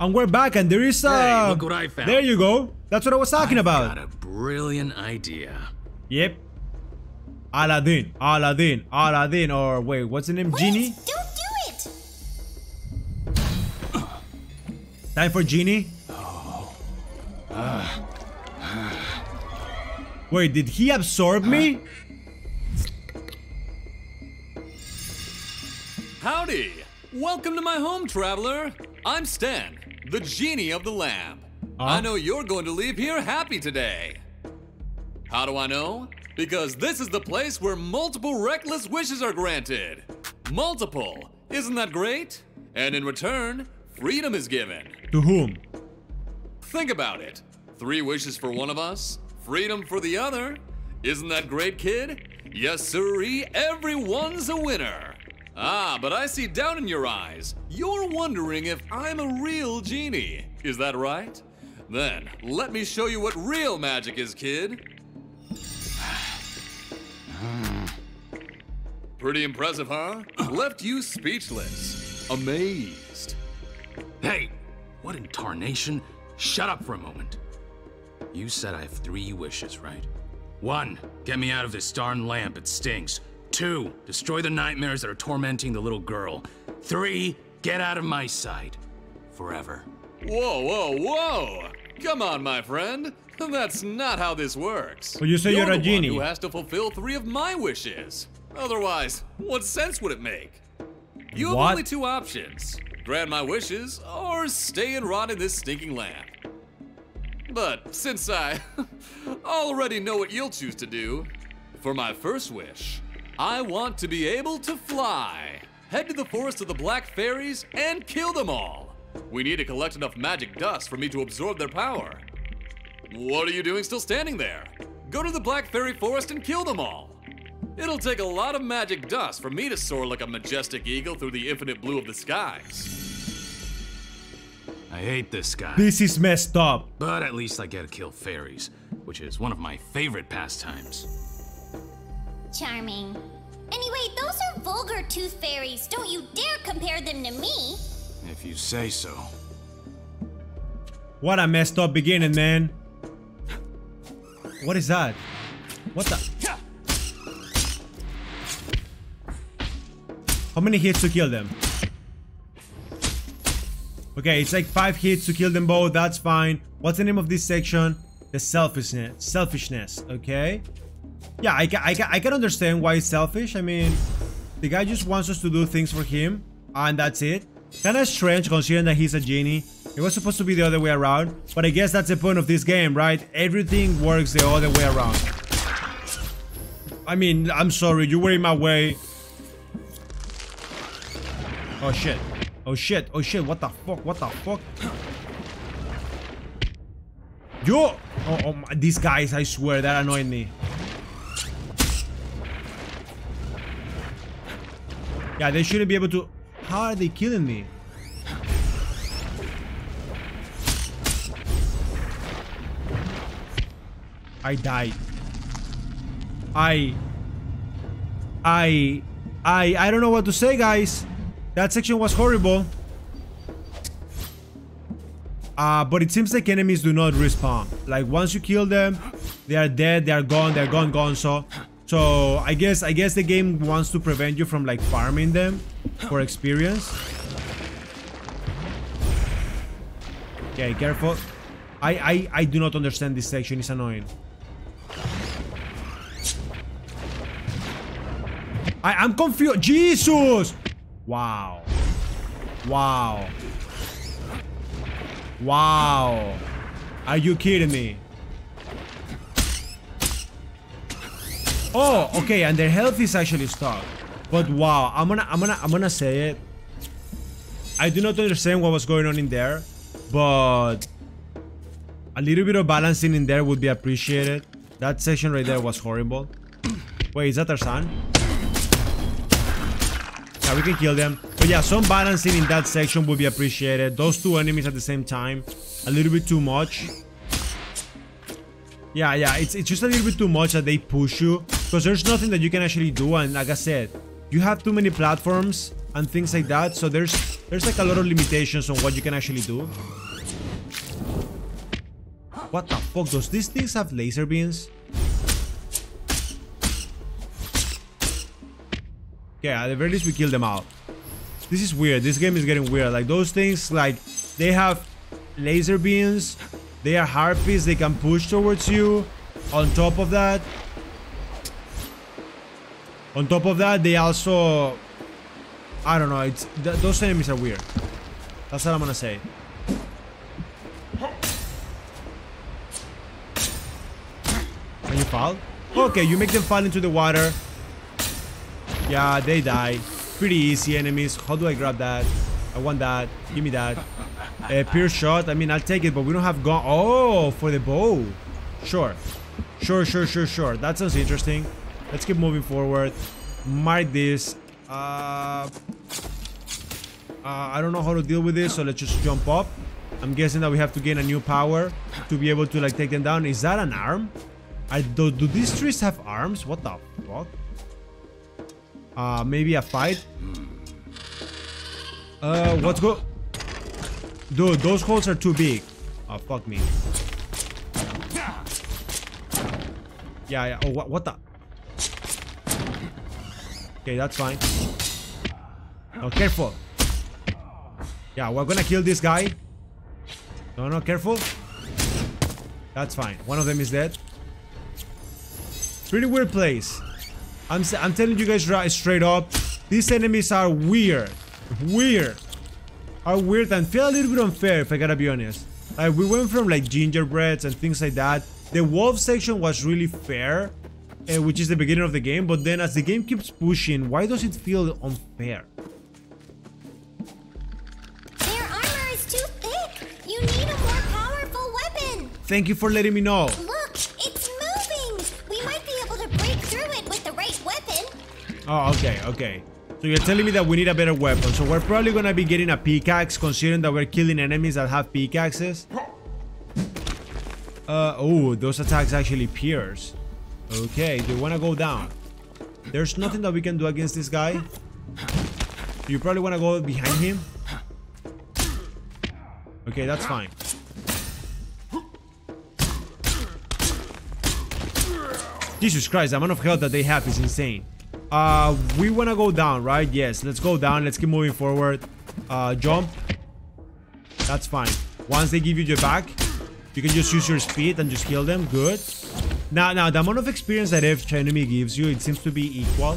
And we're back, and there is uh Hey, look what I found. There you go. That's what I was talking I've about. Got a brilliant idea. Yep. Aladdin, Aladdin, Aladdin, or wait, what's the name? Genie? Don't do it! Time for Genie? oh Wait, did he absorb me? Howdy! Welcome to my home, traveler. I'm Stan, the genie of the lamp. I know you're going to leave here happy today. How do I know? Because this is the place where multiple reckless wishes are granted. Multiple. Isn't that great? And in return, freedom is given. To whom? Think about it. Three wishes for one of us, freedom for the other. Isn't that great, kid? Yes, sirree, everyone's a winner. Ah, but I see down in your eyes. You're wondering if I'm a real genie. Is that right? Then, let me show you what real magic is, kid. Pretty impressive, huh? Left you speechless. Amazed. Hey, what in tarnation? Shut up for a moment. You said I have three wishes, right? One, get me out of this darn lamp, it stinks. Two, destroy the nightmares that are tormenting the little girl. Three, get out of my sight. Forever. Whoa, whoa, whoa! Come on, my friend. That's not how this works. Well, you say you're the a one genie. who has to fulfill three of my wishes. Otherwise, what sense would it make? You have What? only two options: grant my wishes, or stay and rot in this stinking lamp. But since I already know what you'll choose to do, for my first wish, I want to be able to fly. Head to the forest of the Black Fairies and kill them all. We need to collect enough magic dust for me to absorb their power. What are you doing still standing there? Go to the Black Fairy Forest and kill them all. It'll take a lot of magic dust for me to soar like a majestic eagle through the infinite blue of the skies. I hate this guy. This is messed up. But at least I get to kill fairies, which is one of my favorite pastimes. Charming. Anyway, those are vulgar tooth fairies. Don't you dare compare them to me. If you say so. What a messed up beginning, man. What is that? What the? How many hits to kill them? Okay, it's like five hits to kill them both. That's fine. What's the name of this section? The selfishness. Selfishness. Okay. Yeah, I can, I can, I can understand why he's selfish. I mean, the guy just wants us to do things for him, and that's it. Kinda strange considering that he's a genie. It was supposed to be the other way around, but I guess that's the point of this game, right? Everything works the other way around. I mean, I'm sorry, you were in my way. Oh shit. Oh shit. Oh shit. What the fuck? What the fuck? Yo! Oh, oh my, these guys, I swear, that annoyed me. Yeah, they shouldn't be able to... How are they killing me? I died. I... I... I... I don't know what to say, guys. That section was horrible. Uh, but it seems like enemies do not respawn. Like, once you kill them, they are dead, they are gone, they're gone, gone, so... So, I guess, I guess the game wants to prevent you from, like, farming them for experience. Okay, careful. I, I, I do not understand this section, it's annoying. I, I'm confused. Jesus! Wow. Wow. Wow. Are you kidding me? Oh, okay, and their health is actually stuck. But wow, I'm gonna I'm gonna I'm gonna say it. I do not understand what was going on in there, but a little bit of balancing in there would be appreciated. That section right there was horrible. Wait, is that our son? Yeah, we can kill them. But yeah, some balancing in that section would be appreciated. Those two enemies at the same time, a little bit too much. Yeah, yeah, it's, it's just a little bit too much that they push you. Because there's nothing that you can actually do. And like I said, you have too many platforms and things like that. So there's there's like a lot of limitations on what you can actually do. What the fuck? Does these things have laser beams? Okay, at the very least we kill them out. This is weird. This game is getting weird. Like those things, like they have laser beams. They are harpies. They can push towards you. On top of that, on top of that, they also, I don't know. It's th those enemies are weird. That's what I'm gonna say. Can you fall? Okay, you make them fall into the water. Yeah, they die. Pretty easy enemies. How do I grab that? I want that. Give me that. A pure shot. I mean, I'll take it, but we don't have gun. Oh, for the bow. Sure. Sure, sure, sure, sure. That sounds interesting. Let's keep moving forward. Mark this. Uh, uh, I don't know how to deal with this, so let's just jump up. I'm guessing that we have to gain a new power to be able to like take them down. Is that an arm? I do, do these trees have arms? What the fuck? Uh, maybe a fight? Uh, what's go? Dude, those holes are too big. Oh, fuck me. Yeah, yeah. Oh, what, what the? Okay, that's fine. Oh, careful. Yeah, we're gonna kill this guy. No, no, careful. That's fine. One of them is dead. Pretty weird place. I'm, I'm telling you guys right straight up. These enemies are weird. Weird. Are weird and feel a little bit unfair if I gotta be honest. Like we went from like gingerbreads and things like that. The wolf section was really fair. Uh, which is the beginning of the game, but then as the game keeps pushing, why does it feel unfair? Their armor is too thick. You need a more powerful weapon. Thank you for letting me know. Look, it's moving. We might be able to break through it with the right weapon. Oh, okay, okay. So you're telling me that we need a better weapon. So we're probably gonna be getting a pickaxe, considering that we're killing enemies that have pickaxes. Uh, oh, those attacks actually pierce. Okay, do you wanna go down? There's nothing that we can do against this guy. You probably wanna go behind him. Okay, that's fine. Jesus Christ, the amount of health that they have is insane. Uh, we wanna go down, right? Yes, let's go down. Let's keep moving forward. Uh, jump. That's fine. Once they give you your back, you can just use your speed and just kill them. Good. Now, now the amount of experience that each enemy gives you, it seems to be equal.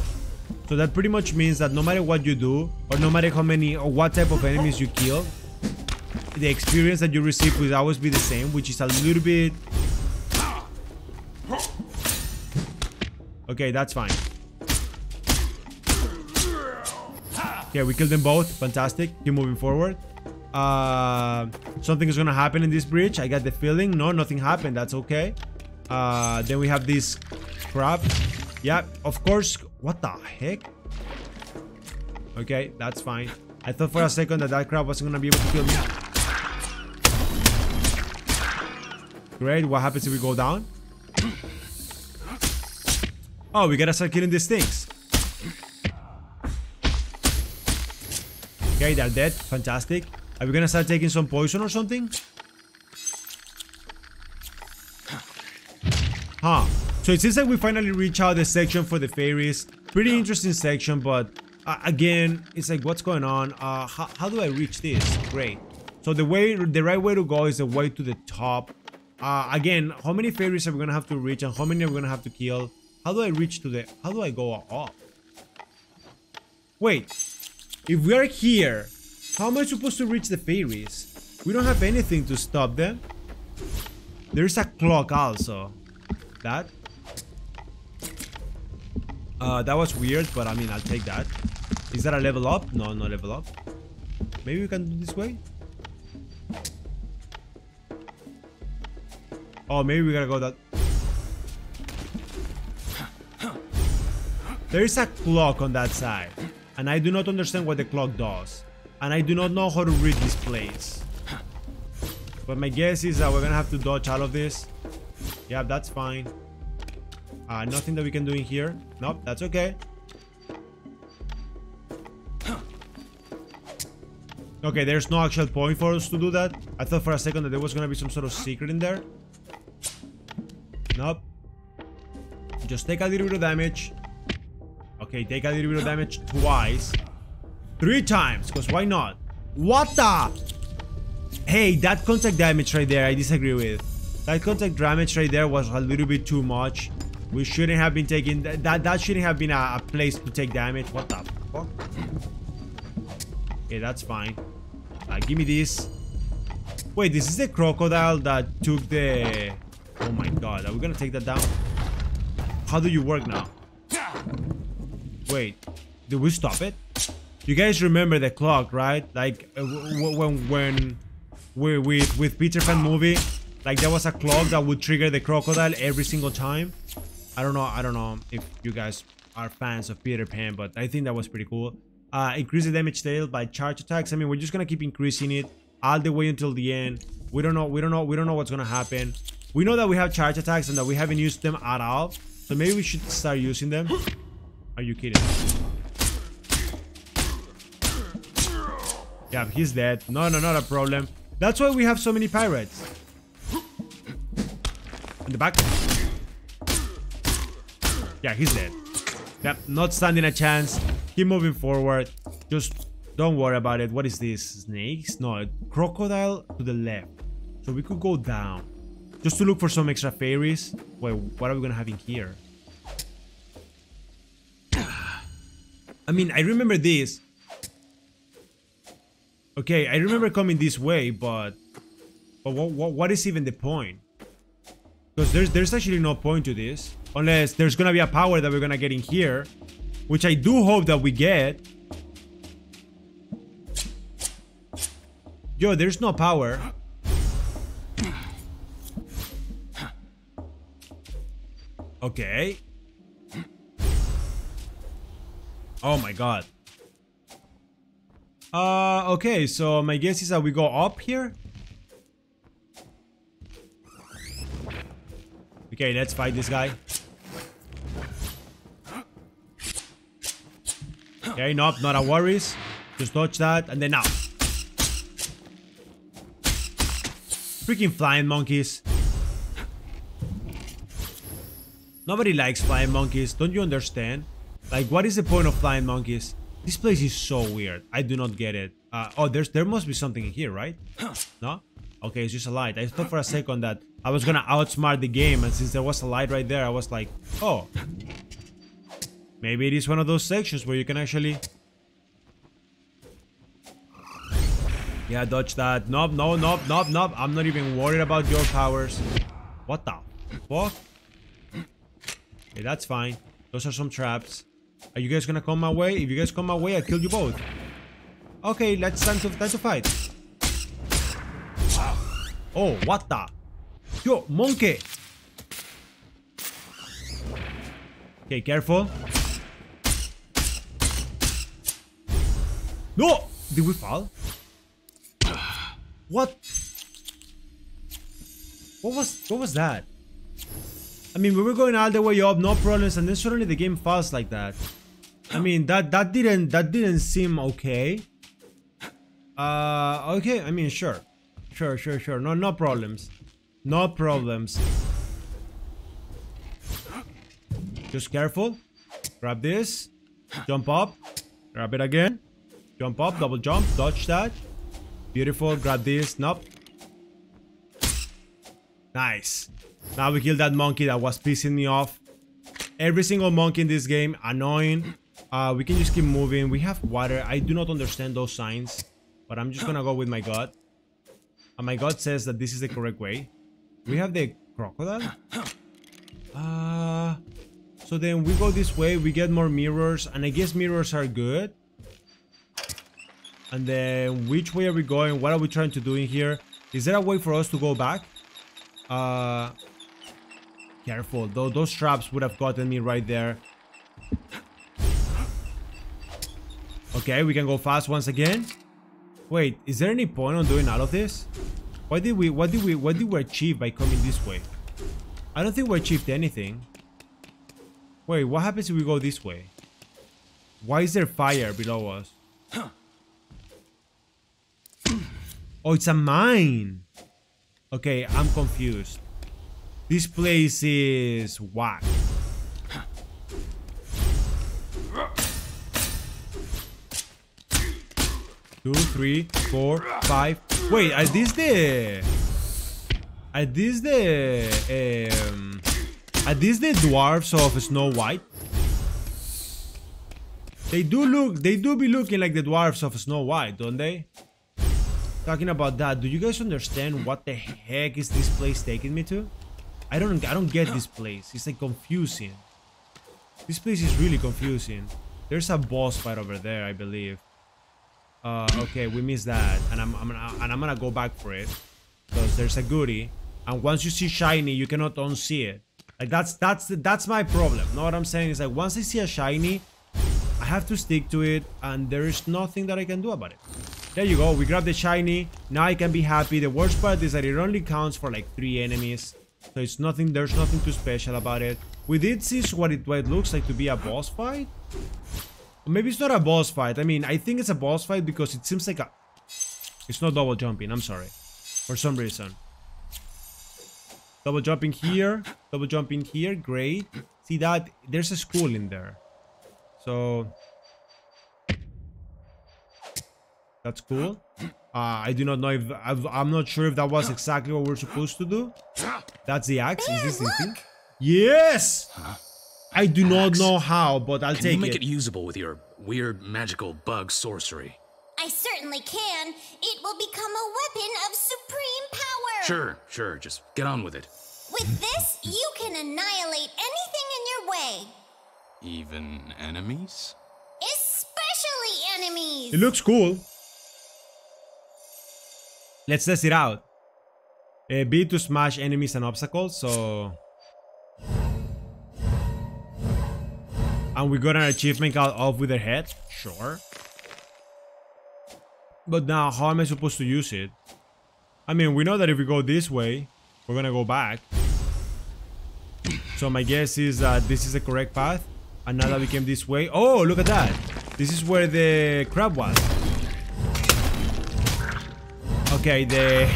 So that pretty much means that no matter what you do, or no matter how many or what type of enemies you kill, the experience that you receive will always be the same, which is a little bit. Okay, that's fine. Okay, we killed them both. Fantastic. Keep moving forward. Uh, something is gonna happen in this bridge. I got the feeling. No, nothing happened. That's okay. Uh, then we have this crab. Yeah, of course. What the heck? Okay, that's fine. I thought for a second that that crab wasn't gonna be able to kill me. Great. What happens if we go down? Oh, we gotta start killing these things. Okay, they're dead. Fantastic. Are we gonna start taking some poison or something? Huh. So it seems like we finally reach out the section for the fairies. Pretty interesting section, but uh, again, it's like, what's going on? Uh, how, how do I reach this? Great. So the way, the right way to go is the way to the top. Uh, again, how many fairies are we gonna have to reach and how many are we gonna have to kill? How do I reach to the, how do I go up? Wait, if we are here, how am I supposed to reach the fairies? We don't have anything to stop them. There's a clock also. That? Uh, that was weird, but I mean, I'll take that. Is that a level up? No, no level up. Maybe we can do this way? Oh, maybe we gotta go that... There is a clock on that side. And I do not understand what the clock does. And I do not know how to read this place. But my guess is that we're gonna have to dodge all of this. Yeah, that's fine. Uh, nothing that we can do in here. Nope, that's okay. Okay, there's no actual point for us to do that. I thought for a second that there was gonna be some sort of secret in there. Nope. Just take a little bit of damage. Okay, take a little bit of damage twice. Three times, because why not? What the? Hey, that contact damage right there, I disagree with. That contact damage right there was a little bit too much. We shouldn't have been taking... That, that shouldn't have been a, a place to take damage. What the fuck? Okay, that's fine. Uh, give me this. Wait, this is the crocodile that took the... Oh my god, are we gonna take that down? How do you work now? Wait, did we stop it? You guys remember the clock, right? Like uh, when when we with with Peter Pan movie, like there was a clock that would trigger the crocodile every single time. I don't know. I don't know if you guys are fans of Peter Pan, but I think that was pretty cool. Uh, increase the damage dealt by charge attacks. I mean, we're just gonna keep increasing it all the way until the end. We don't know. We don't know. We don't know what's gonna happen. We know that we have charge attacks and that we haven't used them at all. So maybe we should start using them. Are you kidding? Yeah, he's dead. No, no, not a problem. That's why we have so many pirates. In the back. Yeah, he's dead. Yep, not standing a chance. Keep moving forward. Just don't worry about it. What is this? Snakes? No, crocodile to the left. So we could go down. Just to look for some extra fairies. Wait, what are we gonna have in here? I mean, I remember this. Okay, I remember coming this way, but... But what, what, what is even the point? Because there's, there's actually no point to this. Unless there's gonna be a power that we're gonna get in here. Which I do hope that we get. Yo, there's no power. Okay. Oh my god. Uh, okay, so my guess is that we go up here. Okay, let's fight this guy. Okay, nope, not a worries. Just dodge that, and then now. Freaking flying monkeys. Nobody likes flying monkeys, don't you understand? Like, what is the point of flying monkeys? This place is so weird. I do not get it. Uh, oh, there's there must be something in here, right? No? Okay, it's just a light. I thought for a second that I was gonna outsmart the game, and since there was a light right there, I was like, oh. Maybe it is one of those sections where you can actually... Yeah, dodge that. Nope, no, nope, nope, nope. I'm not even worried about your powers. What the fuck? Okay, that's fine. Those are some traps. Are you guys gonna come my way? If you guys come my way, I'll kill you both. Okay, let's time to time to fight. Oh, what the? Yo, monkey! Okay, careful. No! Did we fall? What? What was what was that? I mean, we were going all the way up, no problems, and then suddenly the game falls like that. I mean, that that didn't that didn't seem okay. Uh, okay. I mean, sure, sure, sure, sure. No, no problems, no problems. Just careful. Grab this. Jump up. Grab it again. Jump up. Double jump. Dodge that. Beautiful. Grab this. Nope. Nice. Now we killed that monkey that was pissing me off. Every single monkey in this game, annoying. Uh, we can just keep moving. We have water. I do not understand those signs. But I'm just gonna go with my gut. And my god says that this is the correct way. We have the crocodile. Uh, so then we go this way. We get more mirrors. And I guess mirrors are good. And then which way are we going? What are we trying to do in here? Is there a way for us to go back? Uh, careful. Though those traps would have gotten me right there. Okay, we can go fast once again. Wait, is there any point on doing all of this? Why did we what did we what did we achieve by coming this way? I don't think we achieved anything. Wait, what happens if we go this way? Why is there fire below us? Oh, it's a mine. Okay, I'm confused. This place is whack. Two, three, four, five. Wait, are these the? Are these the? Um, are these the dwarfs of Snow White? They do look. They do be looking like the dwarfs of Snow White, don't they? Talking about that, do you guys understand what the heck is this place taking me to? I don't. I don't get this place. It's like confusing. This place is really confusing. There's a boss fight over there, I believe. Uh, okay, we missed that, and I'm, I'm gonna, and I'm gonna go back for it because there's a goodie, and once you see shiny, you cannot unsee it. Like that's that's that's my problem. Know what I'm saying? Is like once I see a shiny, I have to stick to it, and there is nothing that I can do about it. There you go. We grab the shiny. Now I can be happy. The worst part is that it only counts for like three enemies, so it's nothing. There's nothing too special about it. We did see what it, what it looks like to be a boss fight. Maybe it's not a boss fight. I mean, I think it's a boss fight because it seems like a... It's not double jumping, I'm sorry. For some reason. Double jumping here, double jumping here, great. See that? There's a school in there. So... That's cool. Uh, I do not know if... I'm not sure if that was exactly what we're supposed to do. That's the axe. Is this the thing? Yes! I do not know how, but I'll Can take you make it. it usable with your weird magical bug sorcery? I certainly can. It will become a weapon of supreme power. Sure, sure, just get on with it. With this, you can annihilate anything in your way, Even enemies? especially enemies. It looks cool. Let's test it out. Uh, B to smash enemies and obstacles, so... And we got an achievement called off with their head? Sure. But now, how am I supposed to use it? I mean, we know that if we go this way, we're gonna go back. So my guess is that this is the correct path. And now that we came this way... Oh, look at that! This is where the crab was. Okay, the...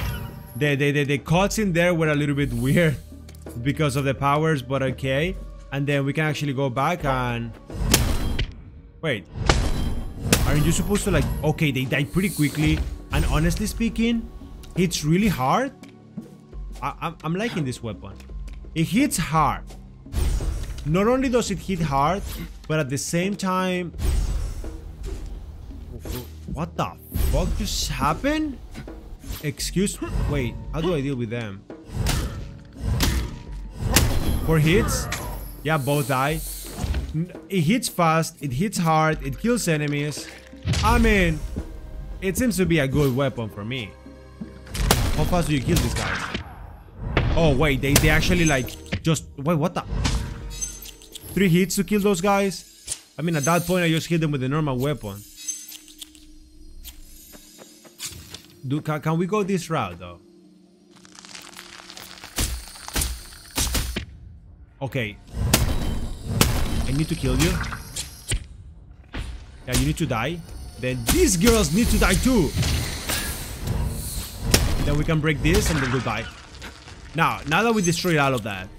The, the, the, the cuts in there were a little bit weird because of the powers, but okay. And then we can actually go back and... Wait. Aren't you supposed to like... Okay, they die pretty quickly. And honestly speaking, it's really hard. I, I'm, I'm liking this weapon. It hits hard. Not only does it hit hard, but at the same time... What the fuck just happened? Excuse me Wait, how do I deal with them? Four hits? Yeah, both die. It hits fast, it hits hard, it kills enemies. I mean, it seems to be a good weapon for me. How fast do you kill these guys? Oh, wait, they, they actually like just... Wait, what the... Three hits to kill those guys? I mean, at that point, I just hit them with a normal weapon. Do, can, can we go this route, though? Okay. I need to kill you. Yeah, you need to die. Then these girls need to die too. Then we can break this and then die. Now, now that we destroyed all of that,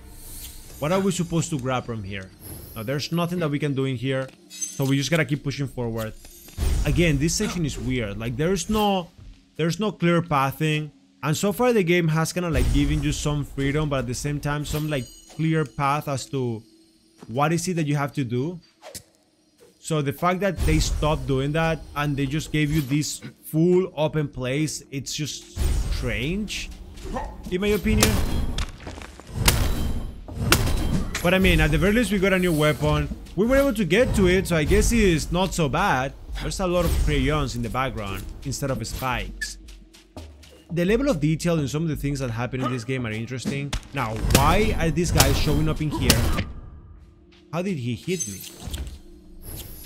what are we supposed to grab from here? Now, there's nothing that we can do in here. So we just gotta keep pushing forward. Again, this section is weird. Like, there's no... There's no clear pathing. And so far, the game has kind of like given you some freedom, but at the same time, some like clear path as to what is it that you have to do. So the fact that they stopped doing that and they just gave you this full open place, it's just strange, in my opinion. But I mean, at the very least, we got a new weapon. We were able to get to it, so I guess it is not so bad. There's a lot of crayons in the background instead of spikes. The level of detail in some of the things that happen in this game are interesting. Now, why are these guys showing up in here? How did he hit me?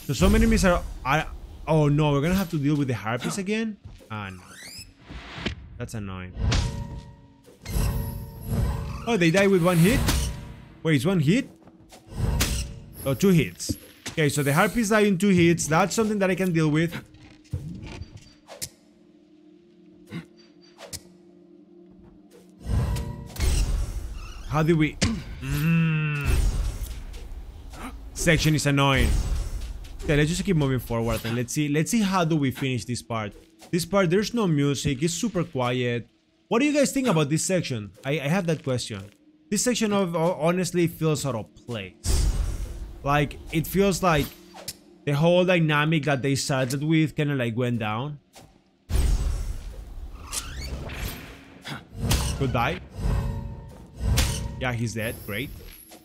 So, so many enemies are, are... Oh no, we're gonna have to deal with the harpies again? Ah no. That's annoying. Oh, they die with one hit? Wait, it's one hit? Oh, two hits. Okay, so the harpies die in two hits. That's something that I can deal with. How do we... Section is annoying. Okay, let's just keep moving forward and let's see. Let's see how do we finish this part. This part, there's no music. It's super quiet. What do you guys think about this section? I, I have that question. This section of honestly feels out of place. Like, it feels like the whole dynamic that they started with kind of like went down. Goodbye. Yeah, he's dead. Great.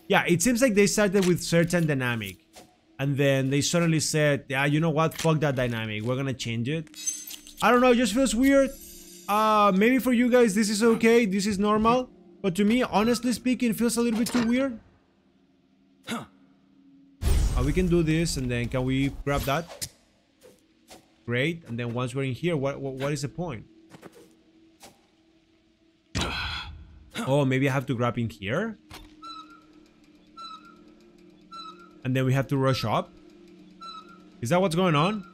Yeah, it seems like they started with certain dynamic. And then they suddenly said, yeah, you know what? Fuck that dynamic. We're gonna change it. I don't know, it just feels weird. Uh, maybe for you guys this is okay. This is normal. But to me, honestly speaking, feels a little bit too weird. Uh, we can do this and then can we grab that? Great. And then once we're in here, what, what, what is the point? Oh, maybe I have to grab in here? And then we have to rush up? Is that what's going on?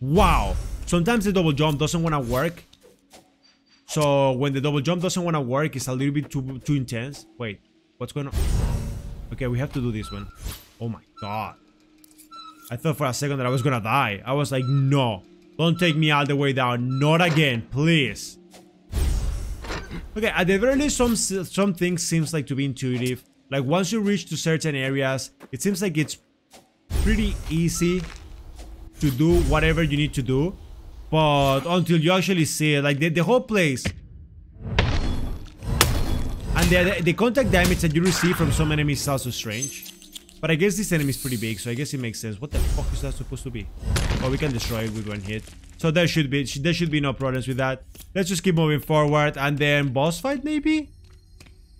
Wow. Sometimes the double jump doesn't want to work. So when the double jump doesn't want to work, it's a little bit too, too intense. Wait, what's going on? Okay, we have to do this one. Oh my god. I thought for a second that I was gonna die. I was like, no. Don't take me all the way down. Not again, please. Okay, at the very least, some, some things seems like to be intuitive. Like once you reach to certain areas, it seems like it's pretty easy to do whatever you need to do. But until you actually see it, like the, the whole place and the, the contact damage that you receive from some enemies is also strange. But I guess this enemy is pretty big, so I guess it makes sense. What the fuck is that supposed to be? Oh, we can destroy it with one hit. So there should be there should be no problems with that. Let's just keep moving forward and then boss fight maybe?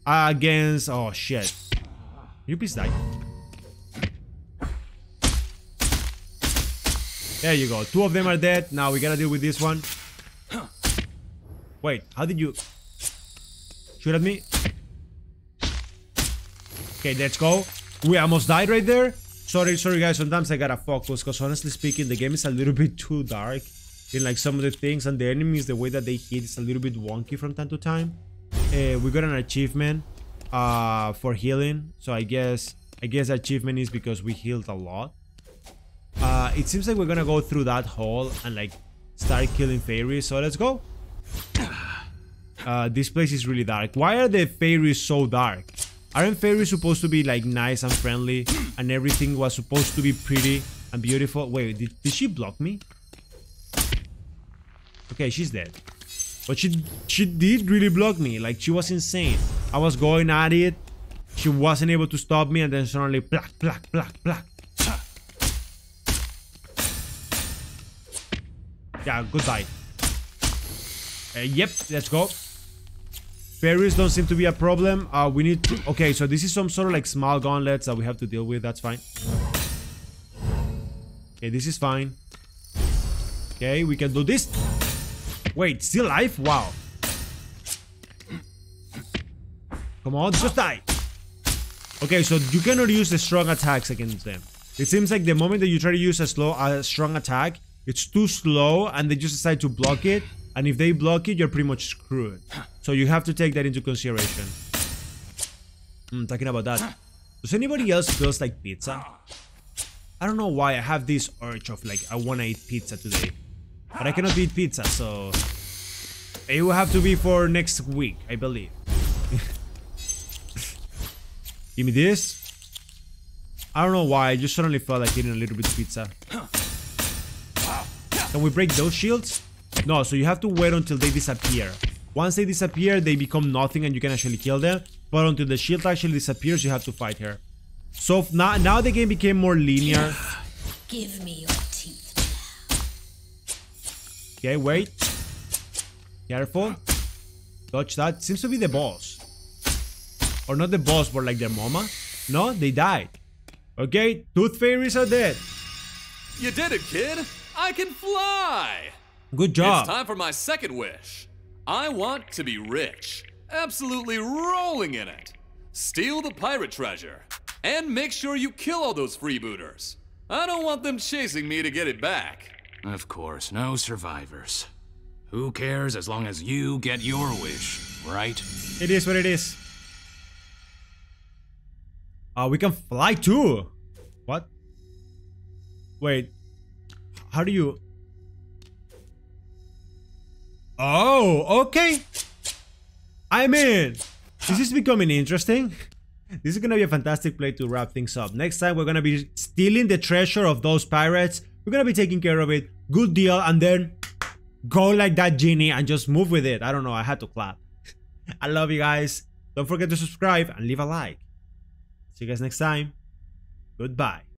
Against oh shit. You please die. There you go. Two of them are dead. Now we gotta deal with this one. Wait, how did you shoot at me? Okay, let's go. We almost died right there. Sorry, sorry guys, sometimes I gotta focus because honestly speaking, the game is a little bit too dark in like some of the things and the enemies, the way that they hit is a little bit wonky from time to time. Uh, we got an achievement uh, for healing, so I guess I guess achievement is because we healed a lot. Uh, it seems like we're gonna go through that hole and like start killing fairies, so let's go. Uh, this place is really dark. Why are the fairies so dark? Aren't fairies supposed to be like nice and friendly and everything was supposed to be pretty and beautiful? Wait, did, did she block me? Okay, she's dead. But she she did really block me. Like she was insane. I was going at it. She wasn't able to stop me and then suddenly black, black, black, black. Yeah, goodbye. Uh, yep, let's go. Fairies don't seem to be a problem. Uh, we need to... Okay, so this is some sort of like small gauntlets that we have to deal with. That's fine. Okay, this is fine. Okay, we can do this. Wait, still alive? Wow. Come on, just die. Okay, so you cannot use the strong attacks against them. It seems like the moment that you try to use a slow, a strong attack, it's too slow and they just decide to block it and if they block it, you're pretty much screwed. So you have to take that into consideration. Mm, talking about that. Does anybody else feels like pizza? I don't know why I have this urge of like, I wanna eat pizza today. But I cannot eat pizza, so... It will have to be for next week, I believe. Give me this. I don't know why, I just suddenly felt like eating a little bit of pizza. Can we break those shields? No, so you have to wait until they disappear. Once they disappear, they become nothing and you can actually kill them. But until the shield actually disappears, you have to fight her. So now, now the game became more linear. Give me your. Okay, wait. Careful. Dodge that. Seems to be the boss. Or not the boss, but like their mama. No, they died. Okay, tooth fairies are dead. You did it, kid! I can fly! Good job. It's time for my second wish. I want to be rich, absolutely rolling in it. Steal the pirate treasure, and make sure you kill all those freebooters. I don't want them chasing me to get it back. Of course, no survivors. Who cares as long as you get your wish, right? It is what it is. Uh, we can fly too. What? Wait. How do you... Oh, okay. I'm in. This is becoming interesting. This is gonna be a fantastic play to wrap things up. Next time we're gonna be stealing the treasure of those pirates. We're gonna be taking care of it. Good deal. And then go like that genie and just move with it. I don't know. I had to clap. I love you guys. Don't forget to subscribe and leave a like. See you guys next time. Goodbye.